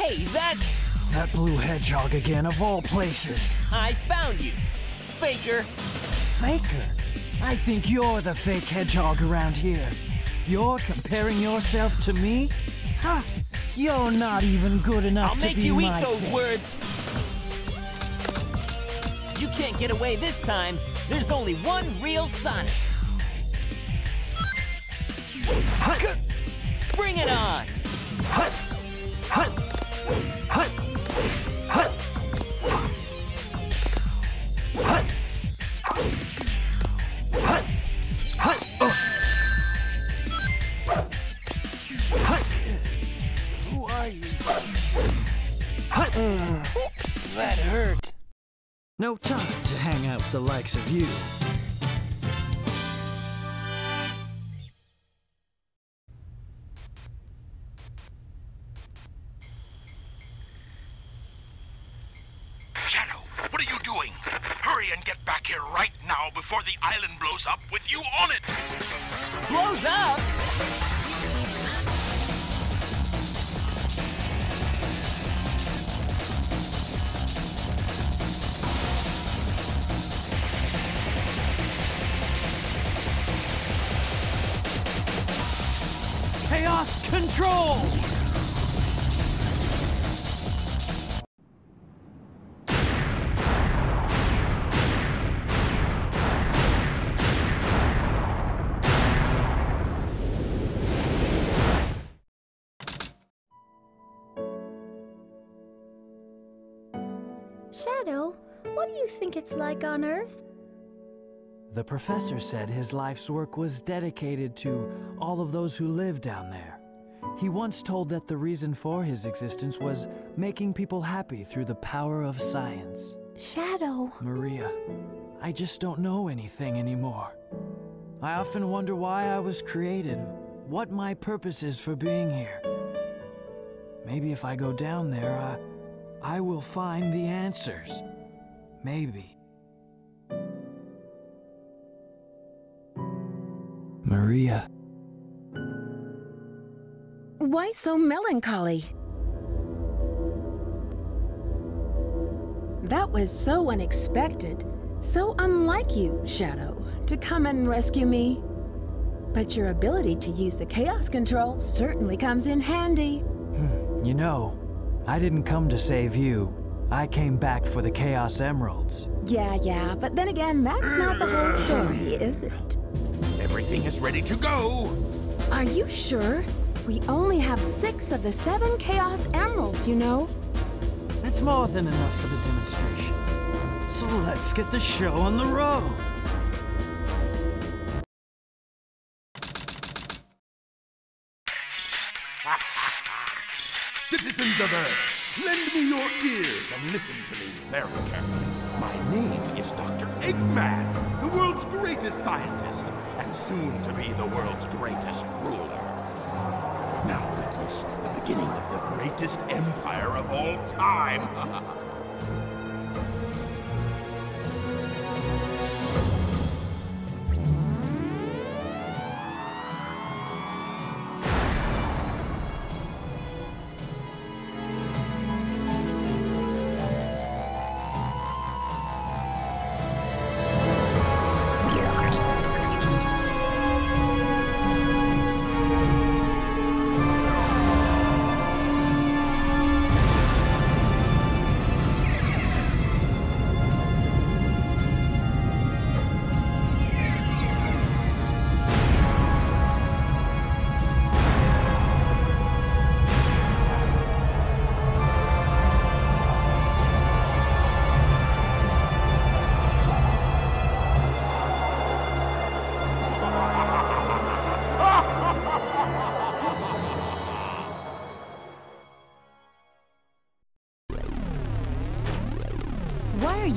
Hey, that's... That blue hedgehog again, of all places. I found you. Faker. Faker? I think you're the fake hedgehog around here. You're comparing yourself to me? Ha! You're not even good enough I'll to make you eat those fake. words. You can't get away this time. There's only one real Sonic. Bring it on! Hut! Hut! That hurt. No time to hang out with the likes of you. Chaos Control! Shadow, what do you think it's like on Earth? The professor said his life's work was dedicated to all of those who live down there. He once told that the reason for his existence was making people happy through the power of science. Shadow. Maria, I just don't know anything anymore. I often wonder why I was created, what my purpose is for being here. Maybe if I go down there, I, I will find the answers. Maybe. Maria. Why so melancholy? That was so unexpected, so unlike you, Shadow, to come and rescue me. But your ability to use the Chaos Control certainly comes in handy. Hmm, you know, I didn't come to save you. I came back for the Chaos Emeralds. Yeah, yeah, but then again, that's not the whole story, is it? Everything is ready to go! Are you sure? We only have six of the seven Chaos Emeralds, you know. That's more than enough for the demonstration. So let's get the show on the road. Citizens of Earth, lend me your ears and listen to me very carefully. My name is Dr. Eggman, the world's greatest scientist, and soon to be the world's greatest ruler. Now witness the beginning of the greatest empire of all time.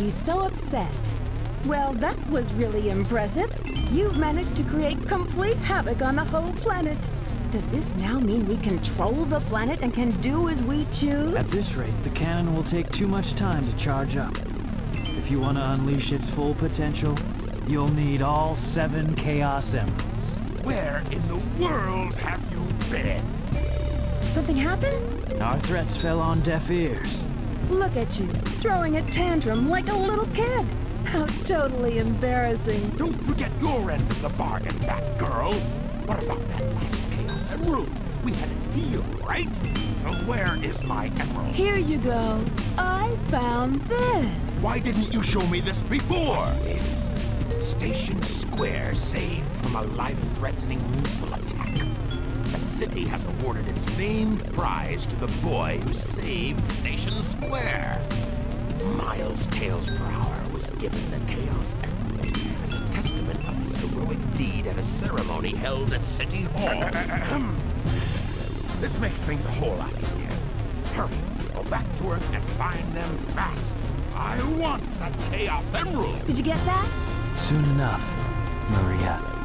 you so upset? Well, that was really impressive. You've managed to create complete havoc on the whole planet. Does this now mean we control the planet and can do as we choose? At this rate, the cannon will take too much time to charge up. If you want to unleash its full potential, you'll need all seven Chaos Emeralds. Where in the world have you been? Something happened? Our threats fell on deaf ears. Look at you, throwing a tantrum like a little kid. How totally embarrassing. Don't forget your end of the bargain, Batgirl. What about that last Chaos Emerald? We had a deal, right? So where is my emerald? Here you go. I found this. Why didn't you show me this before? This Station Square saved from a life-threatening missile attack. The city has awarded its famed prize to the boy who saved Station Square. Miles Tails Prower was given the Chaos Emerald as a testament of his heroic deed at a ceremony held at City Hall. this makes things a whole lot easier. Hurry, go back to Earth and find them fast. I want that Chaos Emerald! Did you get that? Soon enough, Maria.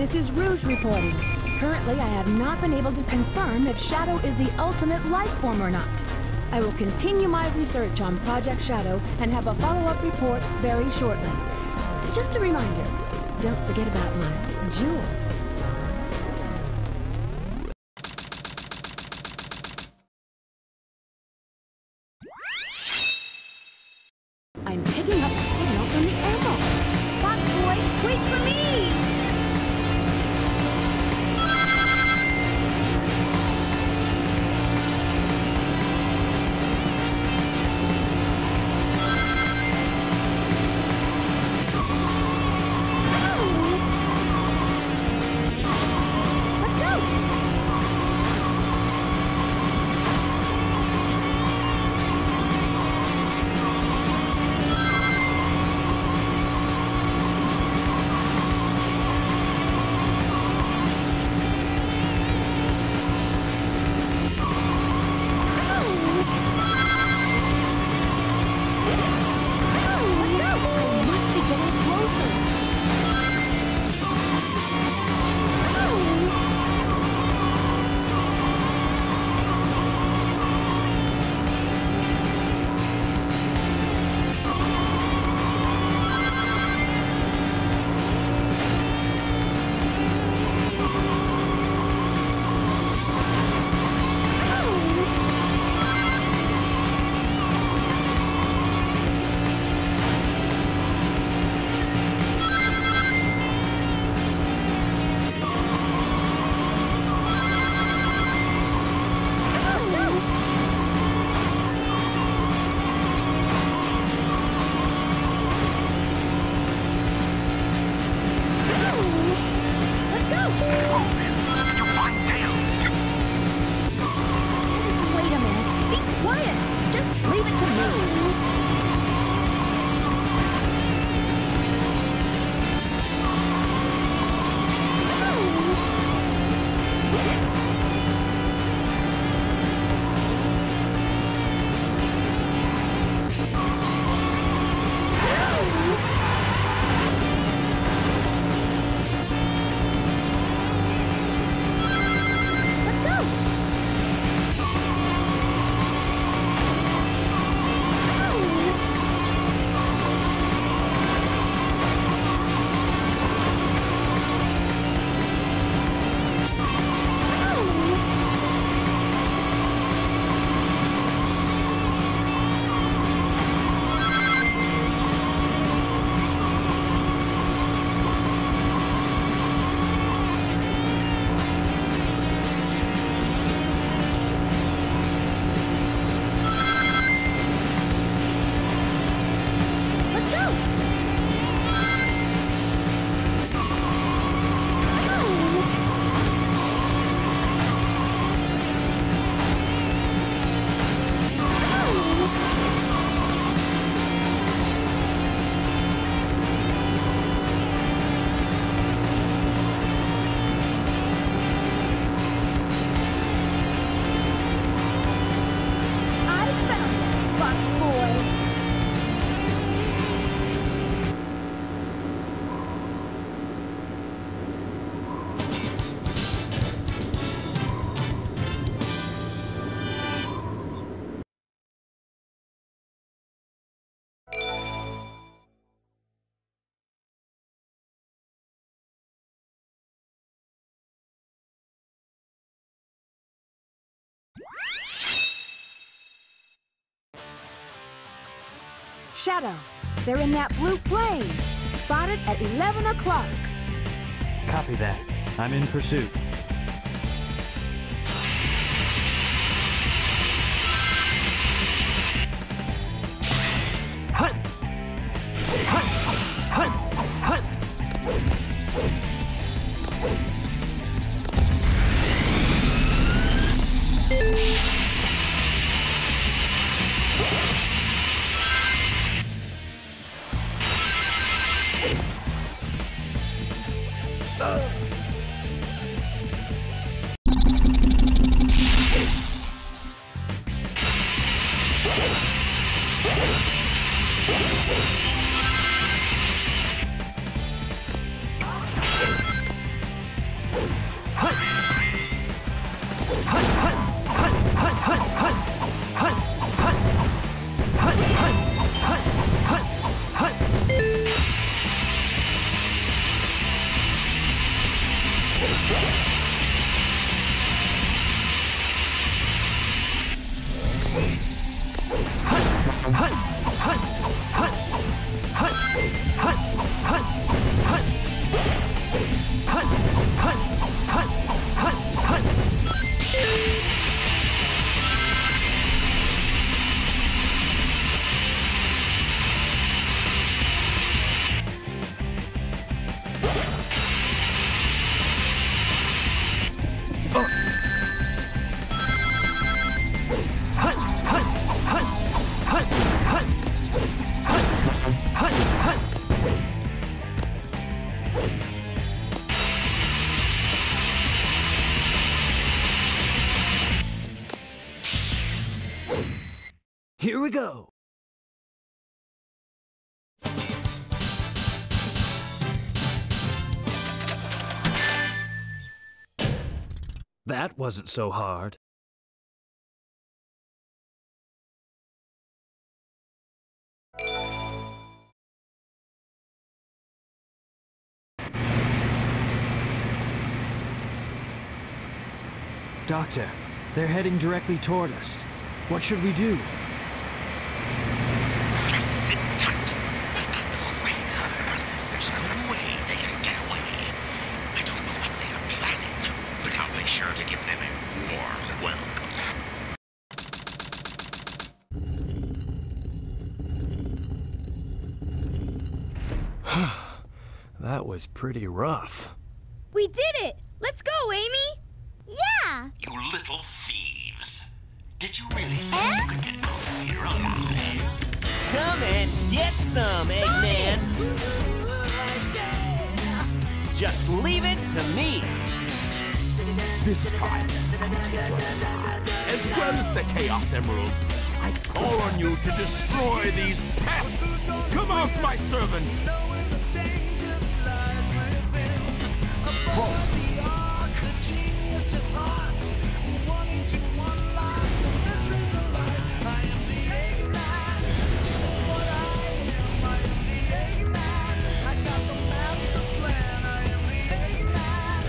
This is Rouge reporting. Currently, I have not been able to confirm if Shadow is the ultimate life form or not. I will continue my research on Project Shadow and have a follow-up report very shortly. Just a reminder, don't forget about my jewels. Shadow, they're in that blue plane. Spotted at 11 o'clock. Copy that. I'm in pursuit. Go. That wasn't so hard. Doctor, they're heading directly toward us. What should we do? Just sit tight. I've got them away now. There's no way they can get away. I don't know what they are planning, but I'll be sure to give them a warm welcome. That was pretty rough. We did it! Let's go, Amy! Yeah! You little thieves. Did you really eh? think you could get out of here alive? Come and get some, eh, Eggman! Just leave it to me! This time, as well as the Chaos Emerald, I call on you to destroy these pests! Come out, my servant!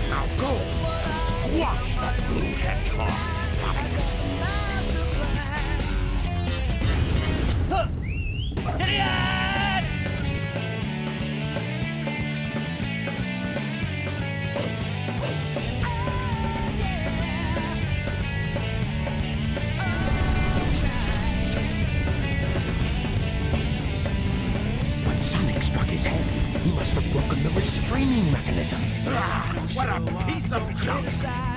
Now go squash that blue hedgehog, Sonic! He must have broken the restraining mechanism. Ah, what a piece of junk!